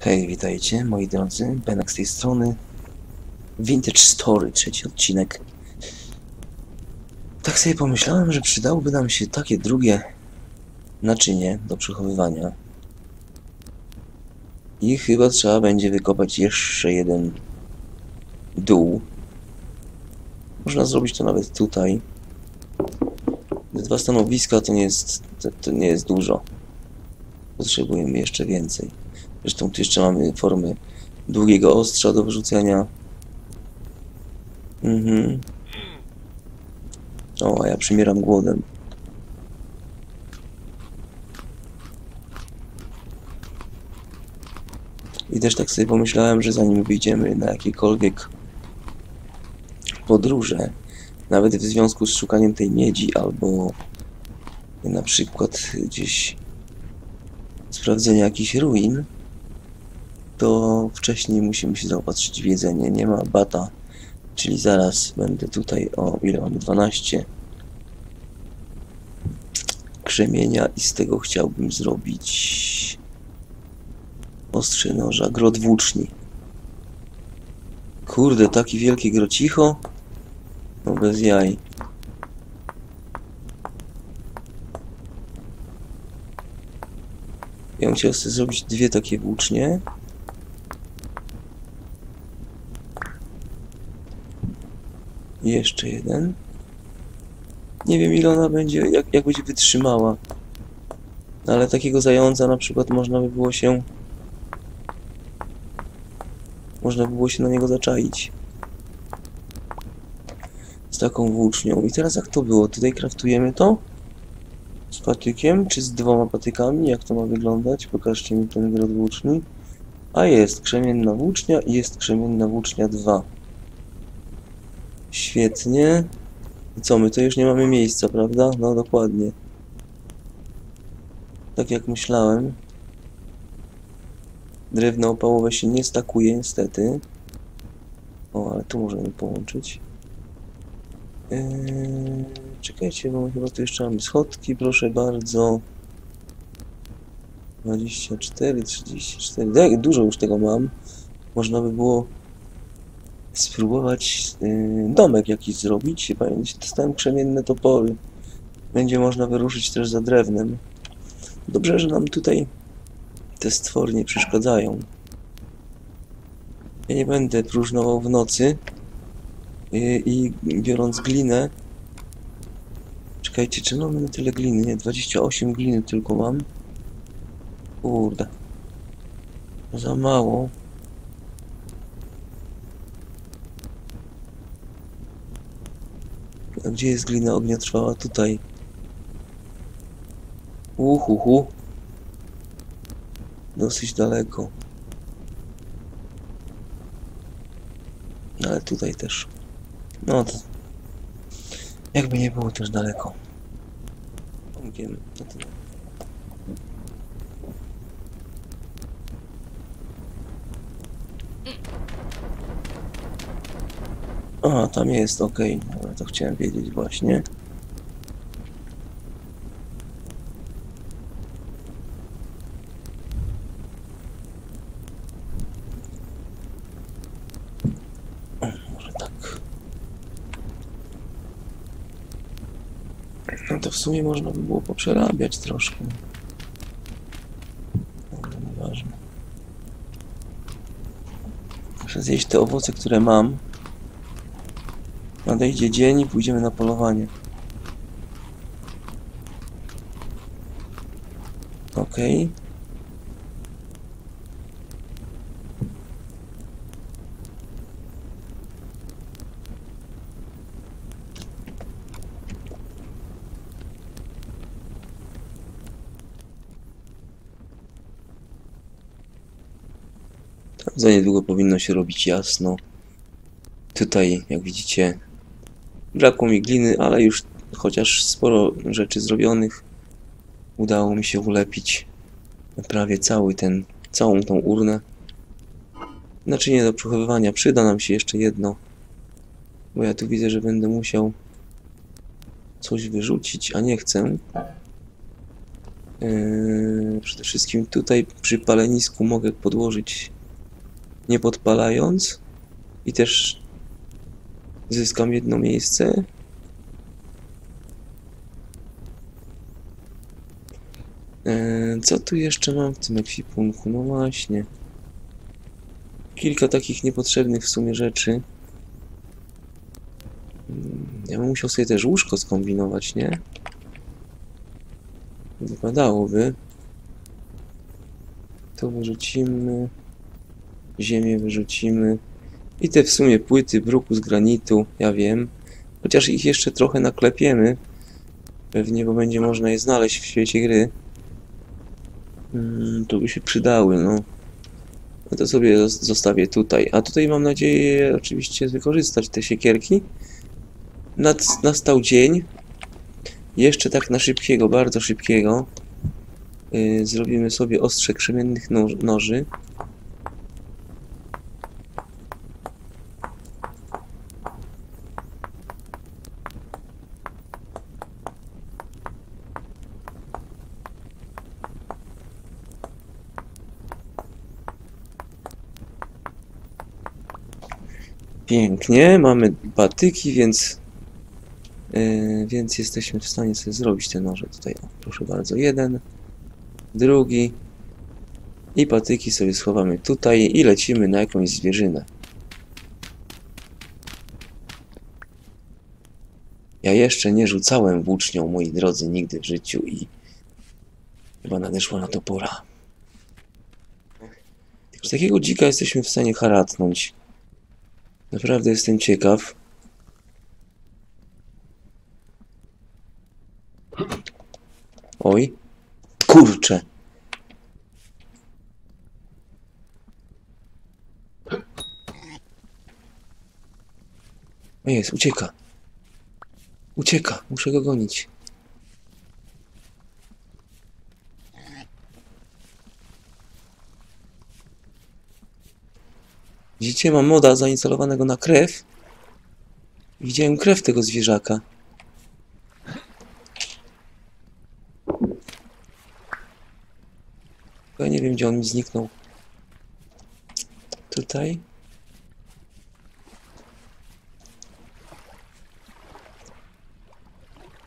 Hej, witajcie moi drodzy, Benek z tej strony. Vintage Story, trzeci odcinek. Tak sobie pomyślałem, że przydałoby nam się takie drugie naczynie do przechowywania. I chyba trzeba będzie wykopać jeszcze jeden dół. Można zrobić to nawet tutaj. Dwa stanowiska to nie jest, to, to nie jest dużo. Potrzebujemy jeszcze więcej. Zresztą tu jeszcze mamy formy długiego ostrza do wyrzucenia. Mhm. O, a ja przymieram głodem. I też tak sobie pomyślałem, że zanim wyjdziemy na jakiekolwiek podróże, nawet w związku z szukaniem tej miedzi, albo na przykład gdzieś sprawdzenia jakichś ruin, to wcześniej musimy się zaopatrzyć w jedzenie. Nie ma bata, czyli zaraz będę tutaj, o ile mamy, 12 krzemienia i z tego chciałbym zrobić ostrze noża, grot włóczni. Kurde, taki wielki grocicho? No bez jaj. Ja bym chciał sobie zrobić dwie takie włócznie. Jeszcze jeden. Nie wiem ile ona będzie, jak, jak będzie wytrzymała. Ale takiego zająca na przykład można by było się... Można by było się na niego zaczaić. Z taką włócznią. I teraz jak to było? Tutaj kraftujemy to? Z patykiem, czy z dwoma patykami? Jak to ma wyglądać? Pokażcie mi ten grot włóczni. A jest krzemienna włócznia i jest krzemienna włócznia 2. Świetnie. I co, my to już nie mamy miejsca, prawda? No dokładnie. Tak jak myślałem. Drewno opałowe się nie stakuje niestety. O, ale tu możemy połączyć. Eee, czekajcie, bo chyba tu jeszcze mamy schodki, proszę bardzo. 24, 34. Tak, dużo już tego mam. Można by było spróbować y, domek jakiś zrobić. Dostałem krzemienne topory. Będzie można wyruszyć też za drewnem. Dobrze, że nam tutaj te stwory nie przeszkadzają. Ja nie będę próżnował w nocy y, i biorąc glinę. Czekajcie, czy mamy tyle gliny? Nie, 28 gliny tylko mam. Kurde. Za mało. A gdzie jest glina ogniotrwała? Tutaj. Uhuhu. Dosyć daleko. Ale tutaj też. No to... Jakby nie było też daleko. Wiem, no. A, tam jest, okej. Dobra, to chciałem wiedzieć właśnie. Tak. No to w sumie można by było poprzerabiać troszkę. Nieważne. Muszę zjeść te owoce, które mam. Nadejdzie dzień i pójdziemy na polowanie. Okej. Tam Za niedługo powinno się robić jasno. Tutaj, jak widzicie, Brakło mi gliny, ale już chociaż sporo rzeczy zrobionych udało mi się ulepić prawie cały ten, całą tą urnę. Naczynie do przechowywania. Przyda nam się jeszcze jedno, bo ja tu widzę, że będę musiał coś wyrzucić, a nie chcę. Yy... Przede wszystkim tutaj przy palenisku mogę podłożyć nie podpalając i też zyskam jedno miejsce. E, Co tu jeszcze mam w tym ekwipunku? No właśnie. Kilka takich niepotrzebnych w sumie rzeczy. Mm, Ja bym musiał sobie też łóżko skombinować, nie? Wypadałoby. To wyrzucimy. Ziemię wyrzucimy. I te w sumie płyty bruku z granitu, ja wiem. Chociaż ich jeszcze trochę naklepiemy. Pewnie, bo będzie można je znaleźć w świecie gry. Mm, to by się przydały, no. No to sobie zos- zostawię tutaj. A tutaj mam nadzieję oczywiście wykorzystać te siekierki. Nad, nastał dzień. Jeszcze tak na szybkiego, bardzo szybkiego. Yy, zrobimy sobie ostrze krzemiennych noż, noży. Pięknie, mamy patyki, więc Yy, więc jesteśmy w stanie sobie zrobić te noże tutaj. O, proszę bardzo, jeden, drugi i patyki sobie schowamy tutaj i lecimy na jakąś zwierzynę. Ja jeszcze nie rzucałem włócznią, moi drodzy, nigdy w życiu i chyba nadeszła na to pora. Z takiego dzika jesteśmy w stanie haratnąć. Naprawdę jestem ciekaw. Oj. Kurczę. O jest, ucieka. Ucieka, muszę go gonić. Widzicie, mam moda zainstalowanego na krew. Widziałem krew tego zwierzaka. Ja nie wiem, gdzie on mi zniknął. Tutaj.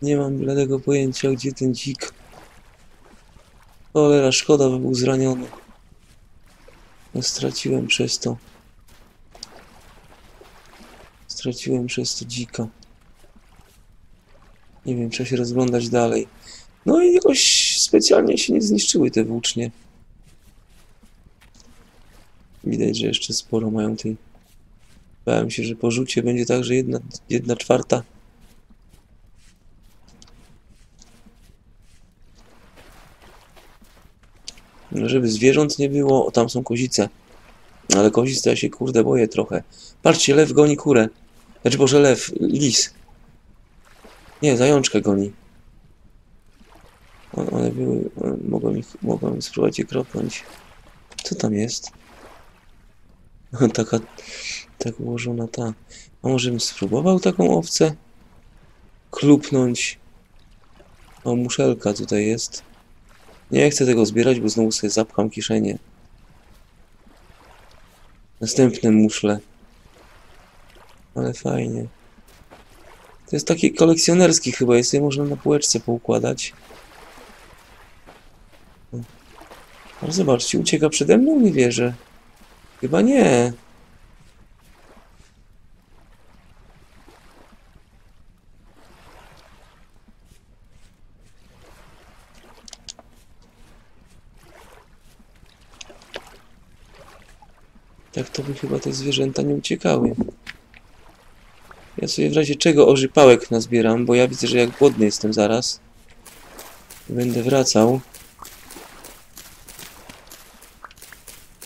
Nie mam bladego pojęcia, gdzie ten dzik. Cholera, szkoda, by był zraniony. No, straciłem przez to. Straciłem przez to dzika. Nie wiem, trzeba się rozglądać dalej. No i jakoś specjalnie się nie zniszczyły te włócznie. Widać, że jeszcze sporo mają tej. Bałem się, że po rzucie będzie tak, że jedna, jedna czwarta. No, żeby zwierząt nie było, o tam są kozice. Ale kozice ja się kurde boję trochę. Patrzcie, lew goni kurę. Znaczy, boże, lew, lis. Nie, zajączkę goni. One, były, one- mogłem ich, mogłem spróbować je kropnąć. Co tam jest? Taka, tak ułożona ta. A może bym spróbował taką owcę? Klupnąć. O, muszelka tutaj jest. Nie chcę tego zbierać, bo znowu sobie zapcham kieszenie. Następne muszle. Ale fajnie. To jest taki kolekcjonerski chyba, jest je można na półeczce poukładać. O. Ale zobaczcie, ucieka przede mną? Nie wierzę. Chyba nie. Tak to by chyba te zwierzęta nie uciekały. Ja sobie w razie czego orzypałek nazbieram, bo ja widzę, że jak głodny jestem zaraz. Będę wracał.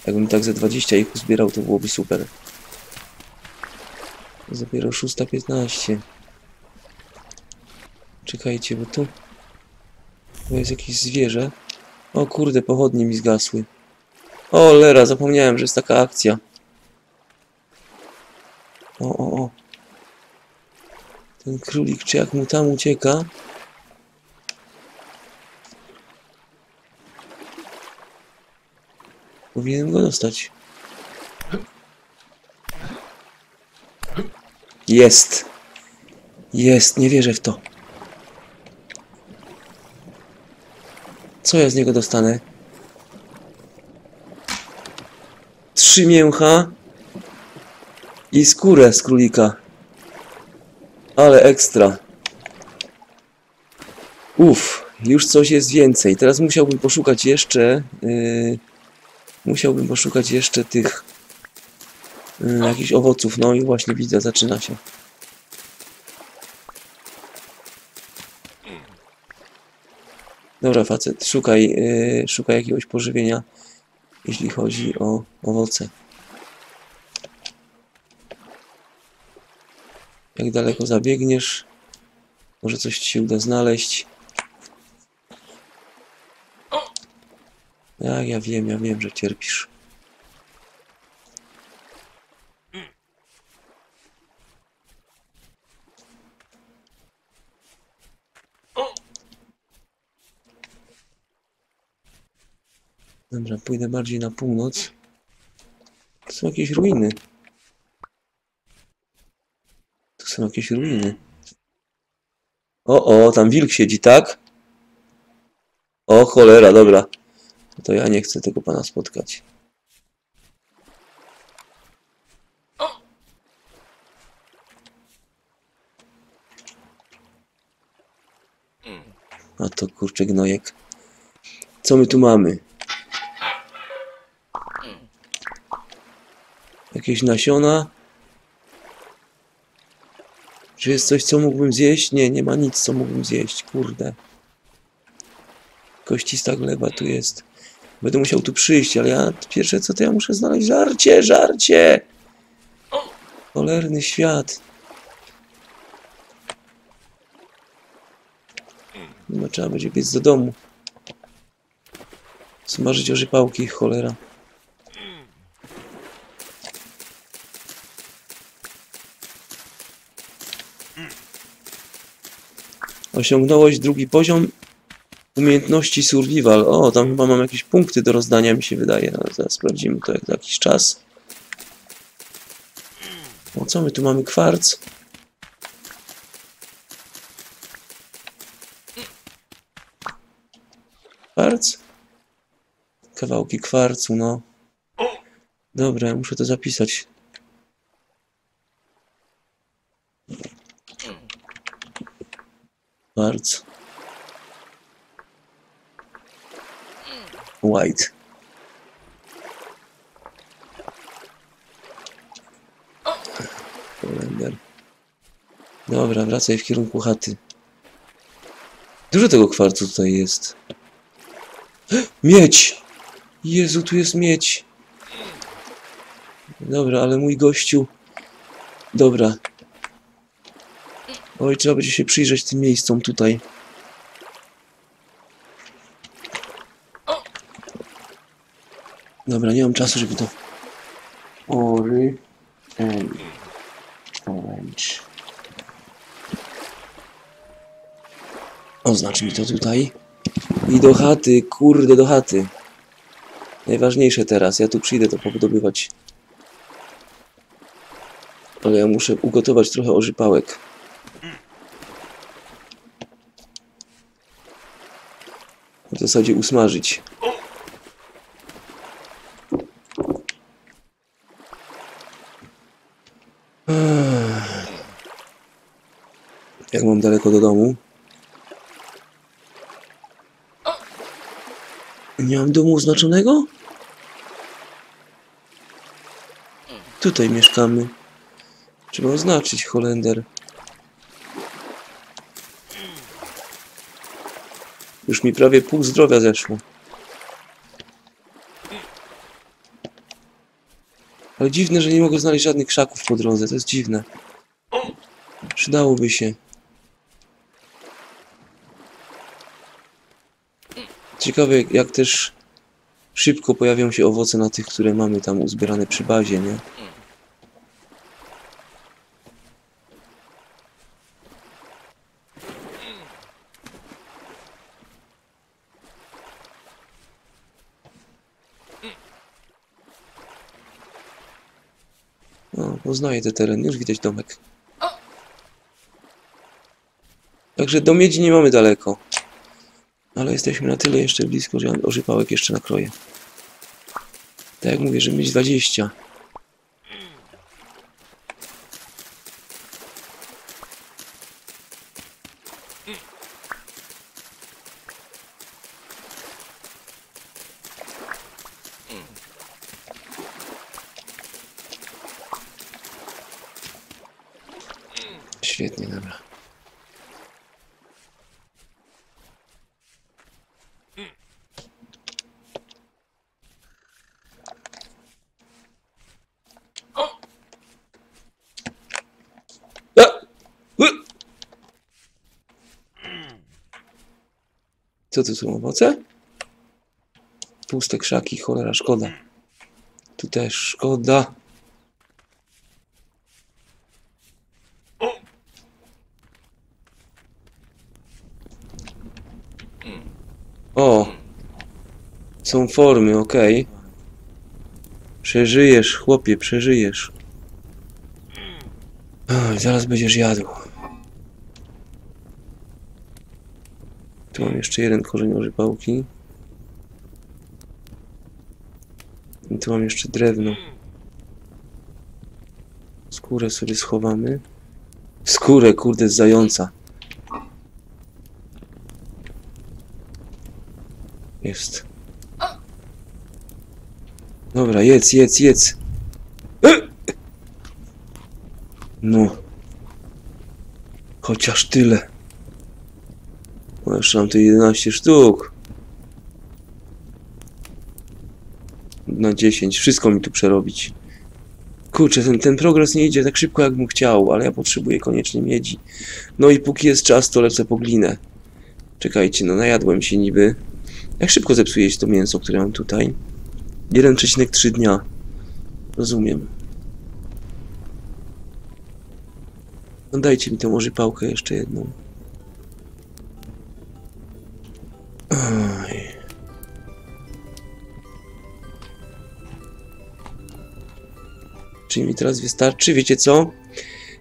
Jakbym tak ze 20 ich uzbierał, to byłoby super. Dopiero 6.15. Czekajcie, bo tu... Tu jest jakieś zwierzę. O kurde, pochodnie mi zgasły. O, lera, zapomniałem, że jest taka akcja. O, o, o. Ten królik, czy jak mu tam ucieka? Powinienem go dostać. Jest. Jest, nie wierzę w to. Co ja z niego dostanę? Trzy mięcha i skórę z królika. Ale ekstra. Uff, już coś jest więcej. Teraz musiałbym poszukać jeszcze. Yy, musiałbym poszukać jeszcze tych yy, jakichś owoców. No i właśnie widzę, zaczyna się. Dobra, facet, szukaj, yy, szukaj jakiegoś pożywienia, jeśli chodzi o owoce. Jak daleko zabiegniesz, może coś ci się uda znaleźć. Jak ja wiem, ja wiem, że cierpisz. Dobra, pójdę bardziej na północ. To są jakieś ruiny. To są jakieś ruiny. O, o, tam wilk siedzi, tak? O, cholera, dobra. To ja nie chcę tego pana spotkać. A to kurczę gnojek. Co my tu mamy? Jakieś nasiona? Czy jest coś, co mógłbym zjeść? Nie, nie ma nic, co mógłbym zjeść. Kurde. Koścista gleba tu jest. Będę musiał tu przyjść, ale ja pierwsze co to ja muszę znaleźć żarcie, żarcie! Cholerny świat. No trzeba będzie biec do domu. Smażyć orzypałki, cholera. Osiągnąłeś drugi poziom umiejętności survival. O, tam chyba mam jakieś punkty do rozdania, mi się wydaje. No, zaraz sprawdzimy to jak za jakiś czas. O, co my tu mamy? Kwarc. Kwarc? Kawałki kwarcu, no. Dobra, muszę to zapisać. Kwarc. White. Kolender. Dobra, wracaj w kierunku chaty. Dużo tego kwarcu tutaj jest. Miedź! Jezu, tu jest miedź. Dobra, ale mój gościu... Dobra. Oj, trzeba będzie się przyjrzeć tym miejscom tutaj. Dobra, nie mam czasu, żeby to... Ory... Orange. Oznacz mi to tutaj. I do chaty, kurde, do chaty. Najważniejsze teraz, ja tu przyjdę to podobywać. Ale ja muszę ugotować trochę orzypałek. W zasadzie usmażyć. Jak mam daleko do domu? Nie mam domu oznaczonego? Tutaj mieszkamy. Trzeba oznaczyć Holender. Już mi prawie pół zdrowia zeszło. Ale dziwne, że nie mogę znaleźć żadnych krzaków po drodze. To jest dziwne. Przydałoby się. Ciekawe, jak- też szybko pojawią się owoce na tych, które mamy tam uzbierane przy bazie, nie? Poznaję te tereny, już widać domek. Także do miedzi nie mamy daleko. Ale jesteśmy na tyle jeszcze blisko, że ja ożypałek jeszcze nakroję. Tak jak mówię, że mieć 20. Świetnie, dobra. A! U! Co to są owoce? Puste krzaki, cholera, szkoda. Tu też szkoda. O! Są formy, okej. Przeżyjesz, chłopie, przeżyjesz. Oj, zaraz będziesz jadł. Tu mam jeszcze jeden korzeń orzypałki. I tu mam jeszcze drewno. Skórę sobie schowamy. Skórę, kurde, z zająca. Jest. Dobra, jedz, jedz, jedz. No. Chociaż tyle. O, jeszcze mam tu 11 sztuk. Na 10. Wszystko mi tu przerobić. Kurczę, ten, ten progres nie idzie tak szybko, jak bym chciał, ale ja potrzebuję koniecznie miedzi. No i póki jest czas, to lecę po glinę. Czekajcie, no najadłem się niby. Jak szybko zepsuje się to mięso, które mam tutaj? 1,3 dnia. Rozumiem. No dajcie mi tę orzypałkę jeszcze jedną. Czy mi teraz wystarczy? Wiecie co?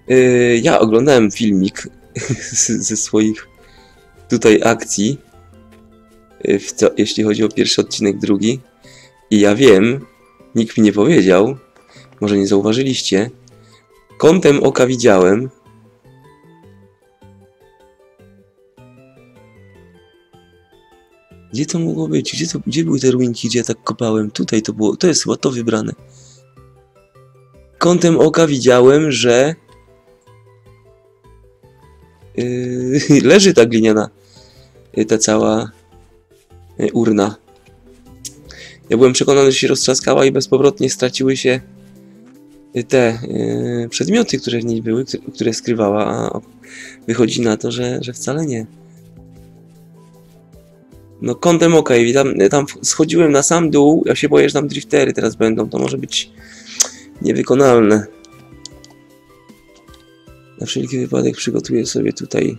Yy, ja oglądałem filmik ze swoich tutaj akcji, w co, jeśli chodzi o pierwszy odcinek, drugi. I ja wiem, nikt mi nie powiedział, może nie zauważyliście, kątem oka widziałem, Gdzie to mogło być? Gdzie, to, gdzie były te ruinki, gdzie ja tak kopałem? Tutaj to było. To jest chyba to wybrane. Kątem oka widziałem, że yy, leży ta gliniana, yy, ta cała yy, urna. Ja byłem przekonany, że się roztrzaskała i bezpowrotnie straciły się yy, te yy, przedmioty, które w niej były, które, skrywała, a wychodzi na to, że, że wcale nie. No kątem oka i tam, tam schodziłem na sam dół, ja się boję, że tam driftery teraz będą, to może być niewykonalne. Na wszelki wypadek przygotuję sobie tutaj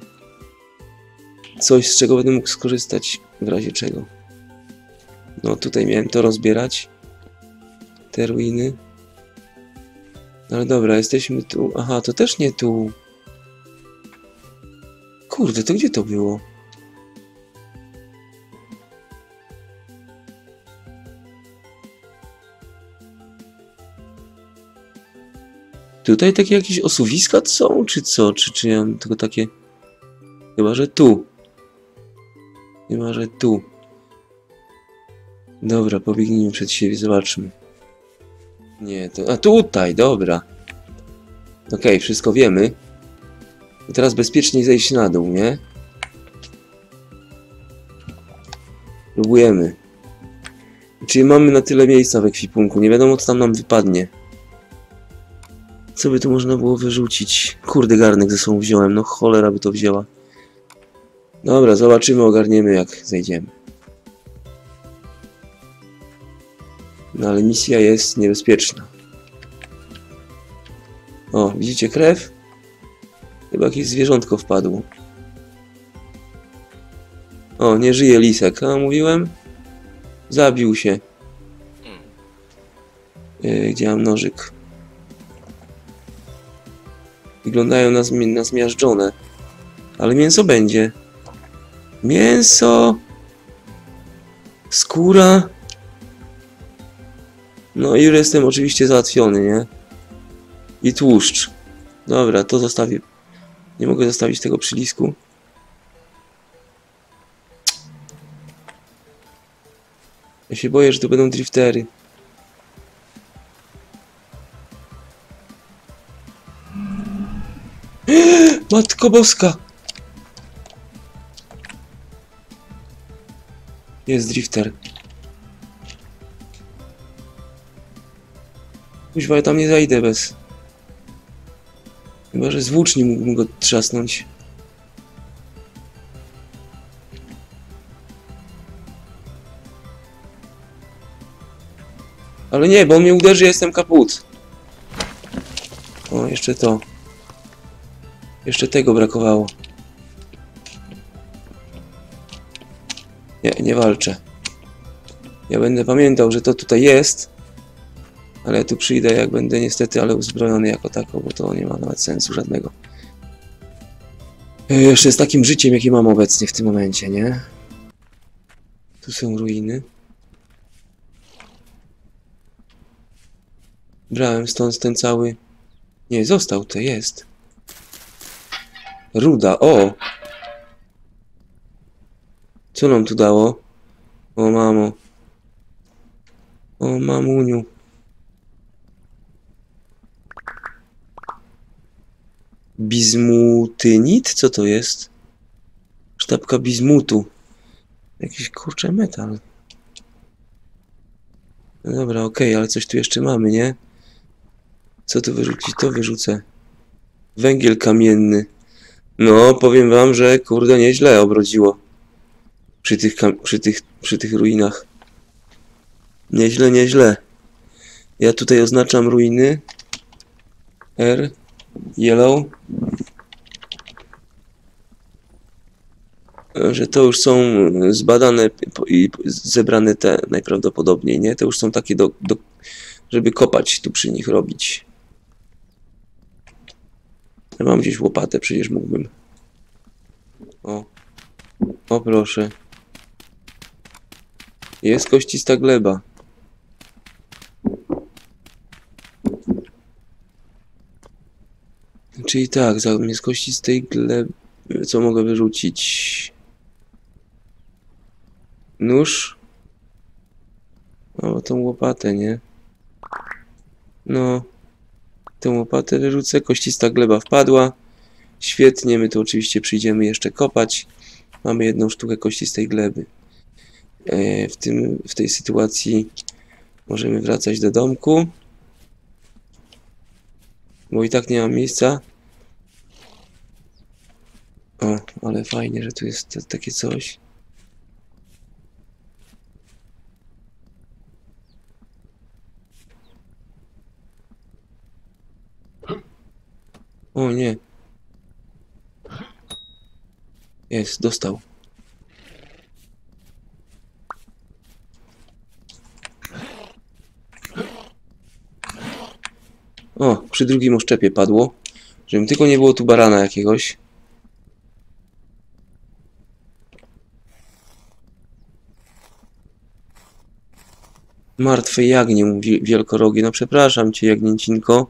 coś, z czego będę mógł skorzystać w razie czego. No tutaj miałem to rozbierać. Te ruiny. No Ale dobra, jesteśmy tu. Aha, to też nie tu. Kurde, to gdzie to było? Tutaj takie jakieś osuwiska są, czy co? Czy, czy ja mam tylko takie... Chyba, że tu. Chyba, że tu. Dobra, pobiegnijmy przed siebie, zobaczmy. Nie, to... A tutaj, dobra. Okej, wszystko wiemy. I teraz bezpiecznie zejść na dół, nie? Próbujemy. Czyli mamy na tyle miejsca w ekwipunku, nie wiadomo co tam nam wypadnie. Co by tu można było wyrzucić? Kurde, garnek ze sobą wziąłem, no cholera by to wzięła. Dobra, zobaczymy, ogarniemy jak zejdziemy. No ale misja jest niebezpieczna. O, widzicie krew? Chyba jakieś zwierzątko wpadło. O, nie żyje lisek, a mówiłem? Zabił się. Yy, gdzie mam nożyk? Wyglądają na, zmi- na zmiażdżone. Ale mięso będzie. Mięso! Skóra! No i już jestem oczywiście załatwiony, nie? I tłuszcz. Dobra, to zostawię. Nie mogę zostawić tego przylisku. Ja się boję, że to będą driftery. Matko Boska! Jest drifter. Kuźwa, ja tam nie zajdę bez. Chyba, że z włóczni mógłbym go trzasnąć. Ale nie, bo on mnie uderzy, jestem kaput. O, jeszcze to. Jeszcze tego brakowało. Nie, nie walczę. Ja będę pamiętał, że to tutaj jest. Ale tu przyjdę, jak będę niestety, ale uzbrojony jako tako, bo to nie ma nawet sensu żadnego. E, Jeszcze z takim życiem, jakie mam obecnie w tym momencie, nie? Tu są ruiny. Brałem stąd ten cały... Nie, został to, jest. Ruda, o! Co nam tu dało? O mamo. O mamuniu. Bizmutynit? Co to jest? Sztabka bizmutu. Jakiś kurczę metal. No dobra, okej, ale coś tu jeszcze mamy, nie? Co tu wyrzucić? To wyrzucę. Węgiel kamienny. No, powiem wam, że kurde nieźle obrodziło. Przy tych, przy tych, przy tych ruinach. Nieźle, nieźle. Ja tutaj oznaczam ruiny. R. Yellow. Że to już są zbadane i zebrane te najprawdopodobniej, nie? To już są takie do, do żeby kopać tu przy nich robić. Ja mam gdzieś łopatę, przecież mógłbym. O. O proszę. Jest koścista gleba. Czyli tak, zamiast kościstej gleby, co mogę wyrzucić? Nóż? O, tą łopatę, nie? No. Tę łopatę wyrzucę, koścista gleba wpadła. Świetnie, my tu oczywiście przyjdziemy jeszcze kopać. Mamy jedną sztukę kościstej gleby. E, w, tym, w tej sytuacji możemy wracać do domku. Bo i tak nie mam miejsca. O, ale fajnie, że tu jest takie coś. O nie. Jest, dostał. O, przy drugim oszczepie padło. Żebym tylko nie było tu barana jakiegoś. Martwe jagnię, wielkorogi. No przepraszam cię, jagnięcinko.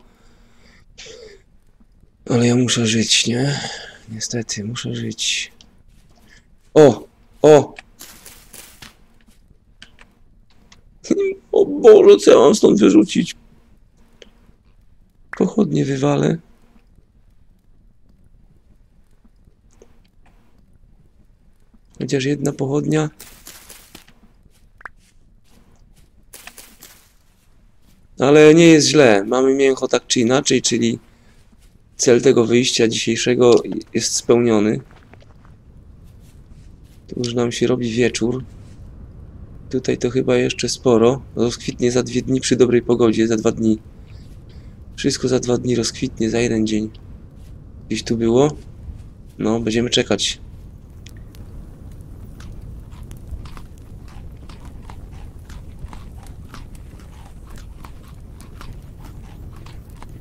Ale ja muszę żyć, nie? Niestety, muszę żyć. O! O! O Boże, co ja mam stąd wyrzucić? Pochodnie wywalę. Chociaż jedna pochodnia. Ale nie jest źle. Mamy mięcho tak czy inaczej, czyli cel tego wyjścia dzisiejszego jest spełniony. Tu już nam się robi wieczór. Tutaj to chyba jeszcze sporo. Rozkwitnie za dwie dni przy dobrej pogodzie, za dwa dni. Wszystko za dwa dni rozkwitnie, za jeden dzień. Gdzieś tu było? No, będziemy czekać.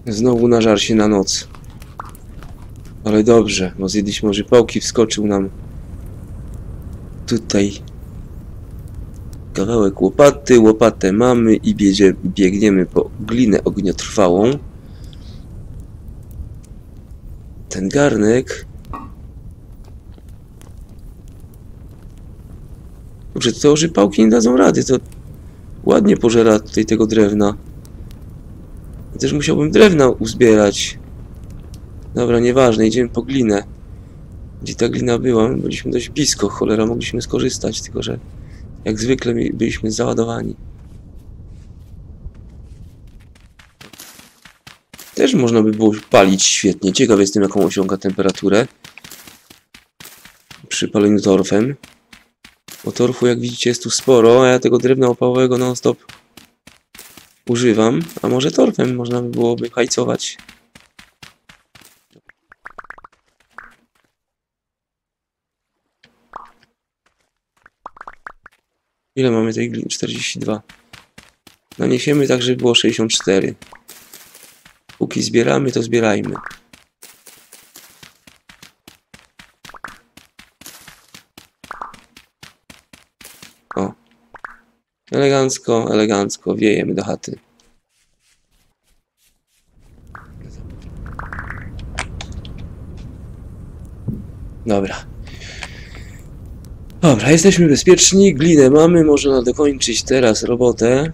Znowu nażar się na noc. Ale dobrze, bo zjedliśmy może pałki, wskoczył nam tutaj kawałek łopaty, łopatę mamy i biedzie, biegniemy po glinę ogniotrwałą. Ten garnek Dobrze, to teorii pałki nie dadzą rady, to ładnie pożera tutaj tego drewna. Ja też musiałbym drewna uzbierać. Dobra, nieważne, idziemy po glinę. Gdzie ta glina była? My byliśmy dość blisko, cholera, mogliśmy skorzystać, tylko że jak zwykle byliśmy załadowani. Też można by było palić świetnie. Ciekaw jestem, jaką osiąga temperaturę przy paleniu torfem. Bo torfu, jak widzicie, jest tu sporo, a ja tego drewna opałowego non-stop używam. A może torfem można by byłoby hajcować. Ile mamy tej gliny? 42. Naniesiemy tak, żeby było 64. Póki zbieramy, to zbierajmy. O. Elegancko, elegancko. Wiejemy do chaty. Dobra. Dobra, jesteśmy bezpieczni. Glinę mamy. Można dokończyć teraz robotę.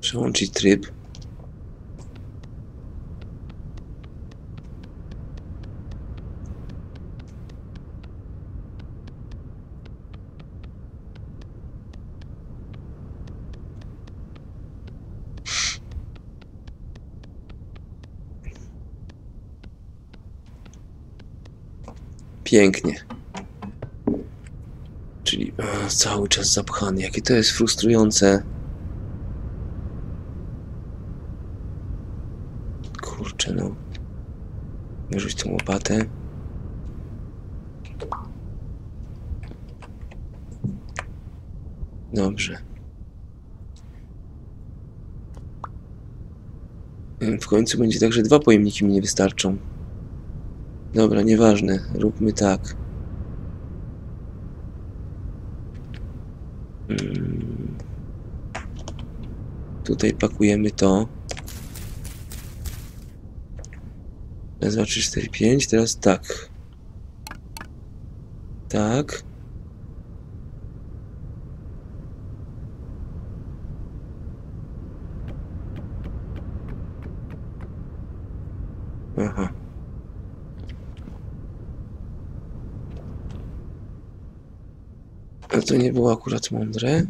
Przełączyć tryb. Pięknie. Czyli e, cały czas zapchany. Jakie to jest frustrujące. Kurczę, no. Wyrzuć tą łopatę. Dobrze. W końcu będzie tak, że dwa pojemniki mi nie wystarczą. Dobra, nieważne. Róbmy tak. Mm. Tutaj pakujemy to. Raz, dwa, trzy, cztery, pięć. Teraz tak. Tak. Aha. A to nie było akurat mądre.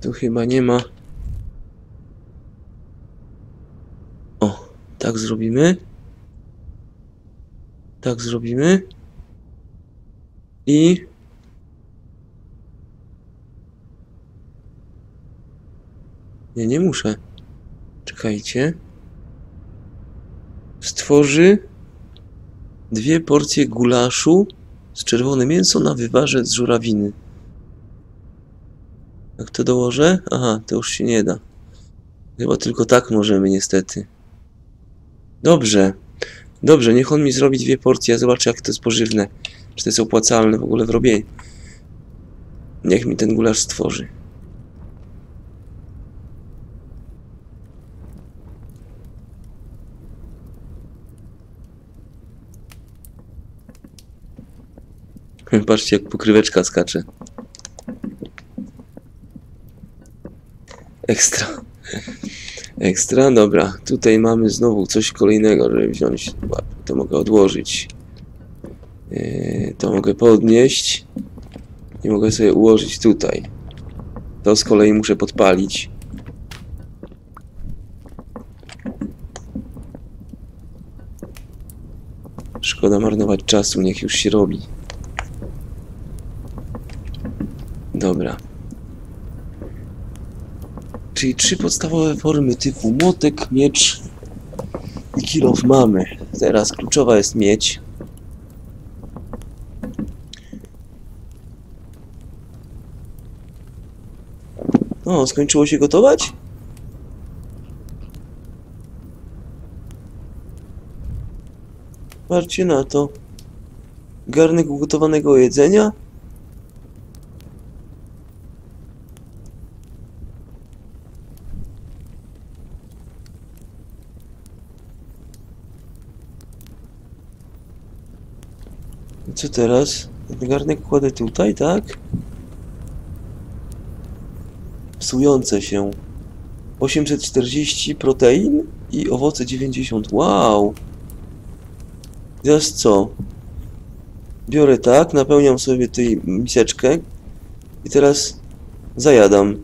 Tu chyba nie ma. O, tak zrobimy. Tak zrobimy. I Nie, nie muszę. Czekajcie. Stworzy dwie porcje gulaszu z czerwone mięso na wywarze z żurawiny. Jak to dołożę? Aha, to już się nie da. Chyba tylko tak możemy, niestety. Dobrze. Dobrze, niech on mi zrobi dwie porcje. Ja zobaczę, jak to jest pożywne. Czy to jest opłacalne w ogóle w robieniu. Niech mi ten gulasz stworzy. Patrzcie, jak pokryweczka skacze. Ekstra. Ekstra, dobra. Tutaj mamy znowu coś kolejnego, żeby wziąć. To mogę odłożyć. Yy, to mogę podnieść. I mogę sobie ułożyć tutaj. To z kolei muszę podpalić. Szkoda marnować czasu, niech już się robi. Dobra. Czyli trzy podstawowe formy typu młotek, miecz i kilof mamy. Teraz kluczowa jest mieć. O, skończyło się gotować? Patrzcie na to. Garnek ugotowanego jedzenia? Co teraz? Garnek kładę tutaj, tak? Psujące się. 840 protein i owoce 90. Wow! Teraz co? Biorę tak, napełniam sobie tej miseczkę i teraz zajadam.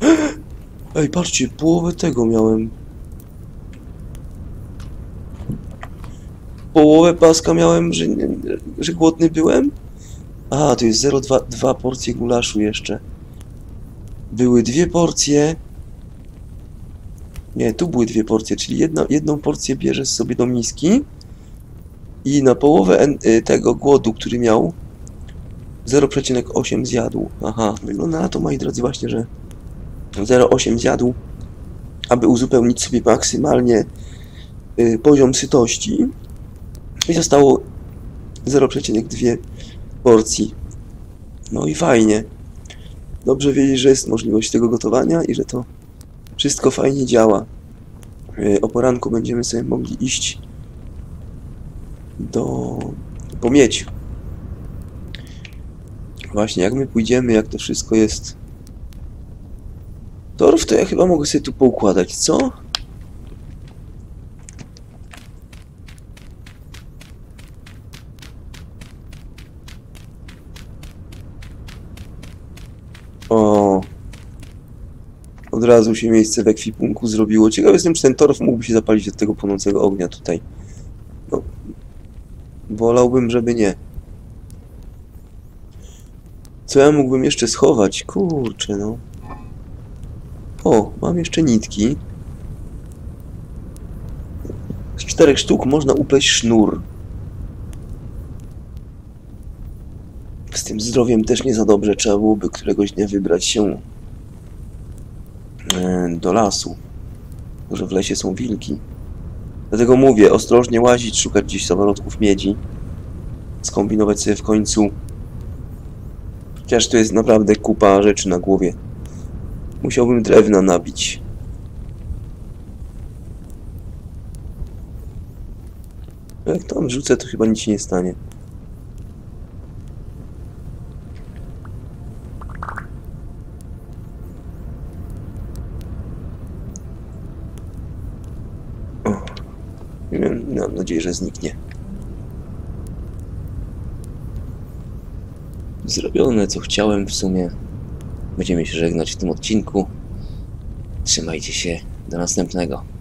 Ej, patrzcie, połowę tego miałem. Połowę paska miałem, że, że głodny byłem? A, to jest 0,2 dwa porcje gulaszu jeszcze. Były dwie porcje. Nie, tu były dwie porcje, czyli jedna, jedną porcję bierzesz sobie do miski i na połowę y, tego głodu, który miał 0,8 zjadł. Aha, wygląda na to, moi drodzy, właśnie, że 0,8 zjadł, aby uzupełnić sobie maksymalnie y, poziom sytości i zostało 0,2 porcji. No i fajnie. Dobrze wiedzieć, że jest możliwość tego gotowania i że to wszystko fajnie działa. Yy, O poranku będziemy sobie mogli iść do po miedź. Właśnie, jak my pójdziemy, jak to wszystko jest. Torf to ja chyba mogę sobie tu poukładać, co? O. Od razu się miejsce w ekwipunku zrobiło. Ciekaw jestem, czy ten torf mógłby się zapalić od tego płonącego ognia tutaj. No. Wolałbym, żeby nie. Co ja mógłbym jeszcze schować? Kurczę, no. O, mam jeszcze nitki. Z czterech sztuk można upleść sznur. Z tym zdrowiem też nie za dobrze. Trzeba byłoby któregoś dnia wybrać się do lasu. Może w lesie są wilki. Dlatego mówię, ostrożnie łazić, szukać gdzieś samolotków miedzi. Skombinować sobie w końcu. Chociaż tu jest naprawdę kupa rzeczy na głowie. Musiałbym drewna nabić. Jak tam rzucę, to chyba nic się nie stanie. O. Mam mam nadzieję, że zniknie. Zrobione, co chciałem w sumie. Będziemy się żegnać w tym odcinku. Trzymajcie się. Do następnego.